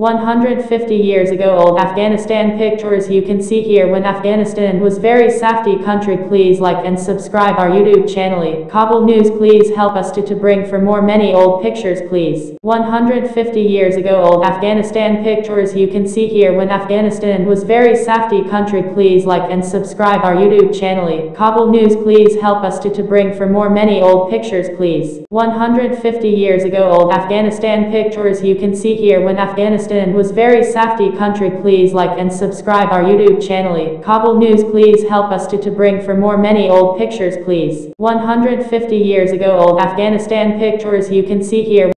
150 years ago old Afghanistan pictures you can see here. When Afghanistan was very safety country please like and subscribe our YouTube channel. Kabul News please help us to, to bring for more many old pictures please. 150 years ago old Afghanistan pictures you can see here. When Afghanistan was very safety country please like and subscribe our YouTube channel. Kabul News please help us to, to bring for more many old pictures please. 150 years ago old Afghanistan pictures you can see here. When Afghanistan Afghanistan was very safety country please like and subscribe our YouTube channel. Kabul News please help us to, to bring for more many old pictures please. 150 years ago old Afghanistan pictures you can see here